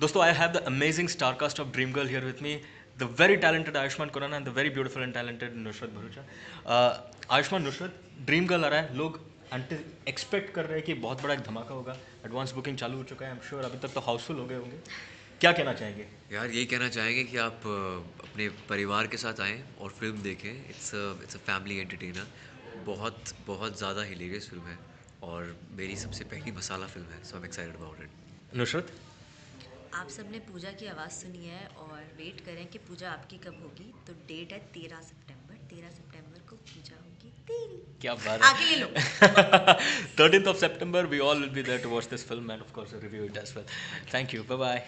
दोस्तों I have the amazing star cast of Dream Girl here with me the very talented Ayushmann Khurrana and the very beautiful and talented Nushrat Bharucha Ayushmann Nushrat Dream Girl आ रहा है। लोग expect कर रहे हैं कि बहुत बड़ा एक धमाका होगा। एडवांस बुकिंग चालू हो चुका है। आई एम श्योर अभी तक तो हाउसफुल हो गए होंगे। क्या कहना चाहेंगे? यार यही कहना चाहेंगे कि आप अपने परिवार के साथ आएँ और फ़िल्म देखें। It's it's a family entertainer बहुत बहुत ज़्यादा हिलेरियस फ़िल्म है। और मेरी सबसे पहली मसाला फ़िल्म है so I am excited about it Nushrat आप सबने पूजा की आवाज़ सुनी है और वेट करें कि पूजा आपकी कब होगी। तो डेट है तेरह सितंबर। तेरह सितंबर को पूजा होगी क्या बात है। आगे लो। Thirteen of September we all will be there to watch this film and of course review it as well thank you bye bye